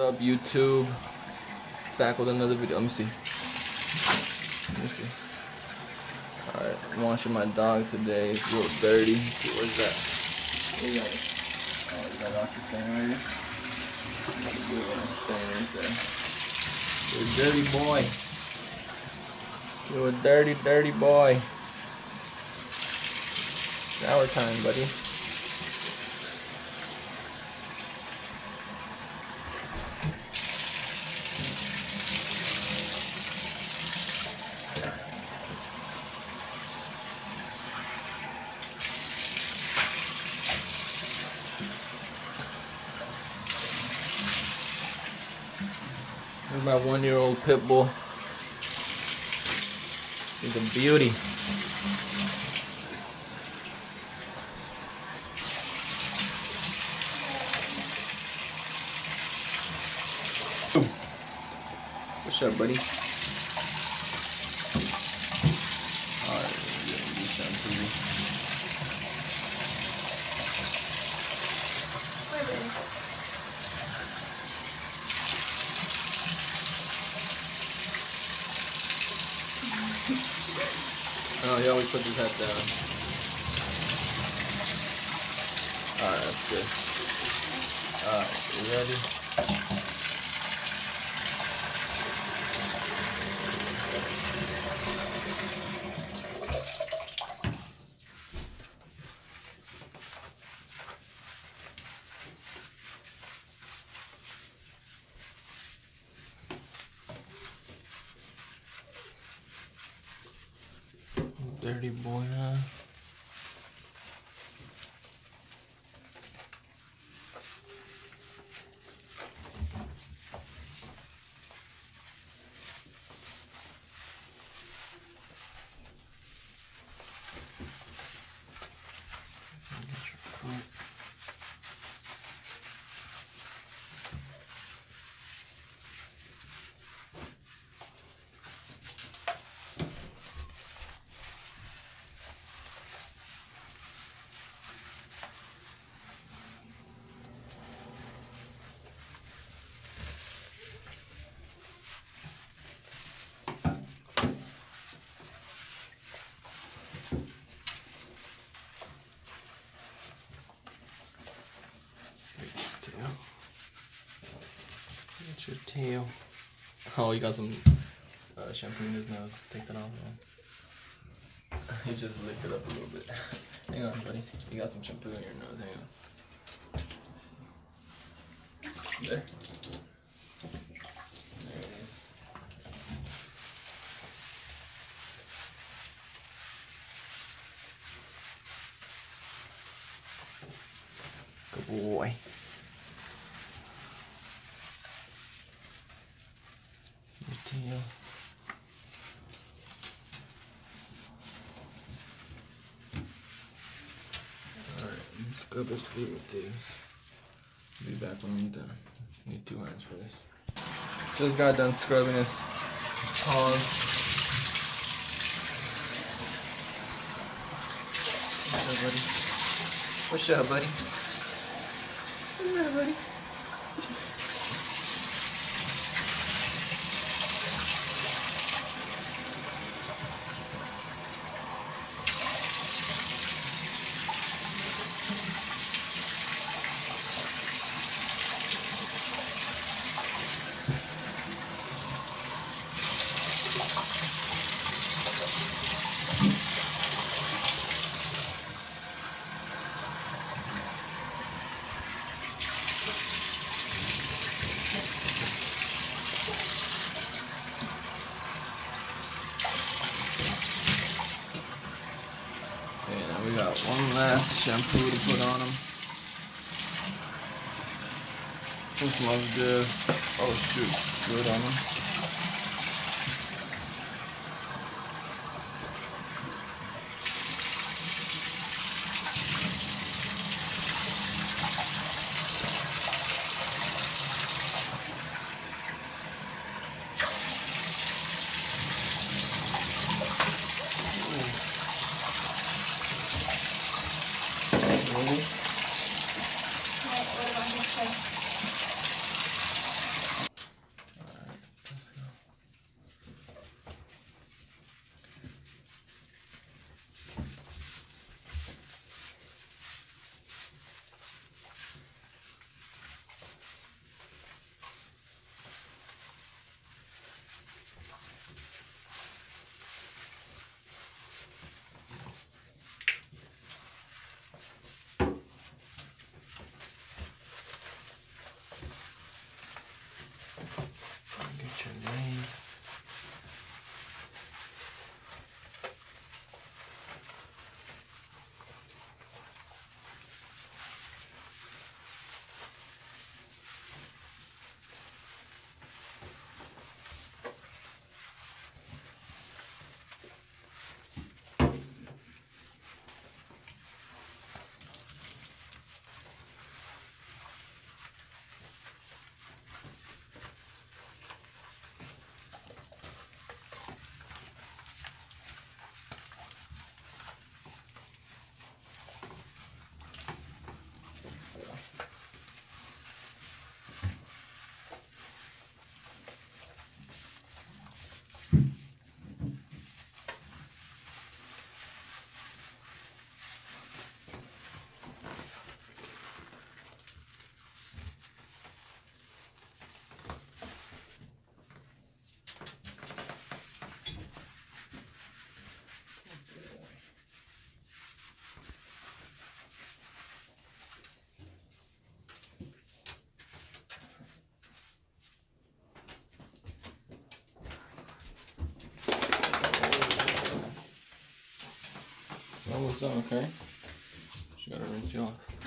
up, YouTube? Back with another video. Let me see. Let me see. Alright, I'm washing my dog today. It's a little dirty. That? Where you got? Oh, is that off the same right here? Right. You're a dirty boy. You're a dirty, dirty boy. Shower time, buddy. My one-year-old pit bull. He's a beauty. What's up, buddy? Alright, do shampoo. Oh, he always puts his head down. Alright, that's good. Alright, you ready? Dirty boy, huh? Tail. Oh, you got some uh, shampoo in his nose. Take that off, man. He just licked it up a little bit. Hang on, buddy. You got some shampoo in your nose. Hang on. There. There it is. Good boy. Tail. Alright, scrub his feet with these. Be back when I'm done. Need two hands for this. Just got done scrubbing his paws. What's up, buddy? What's up, buddy? What's up, buddy? Got one last shampoo to put on him. This smells good. Oh shoot, good on him. Okay? She gotta rinse you off.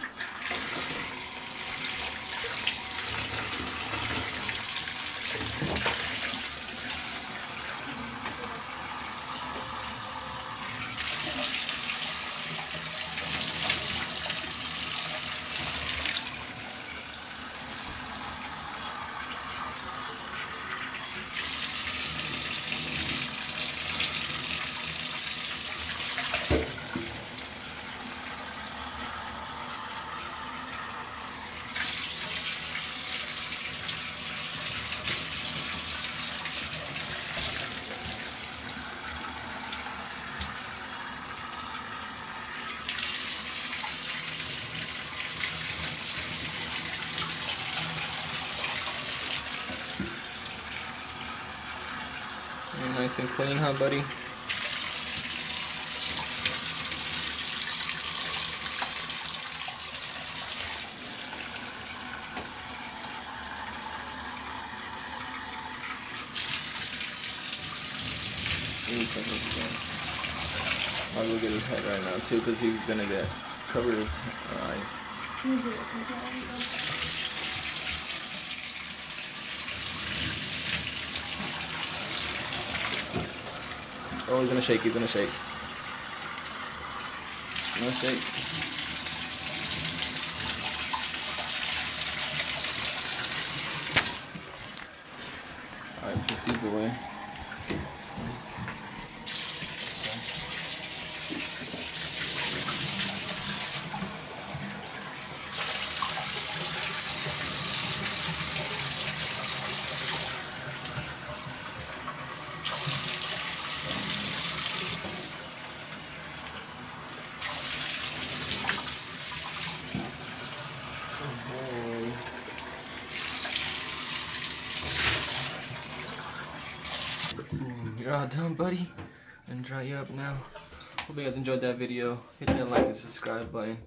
Nice and clean, huh, buddy? I'll go get his head right now too, because he's gonna get cover his eyes. Oh, he's gonna shake. He's gonna shake. No shake. All right, put these away. You're all done, buddy. And dry you up now. Hope you guys enjoyed that video. Hit that like and subscribe button.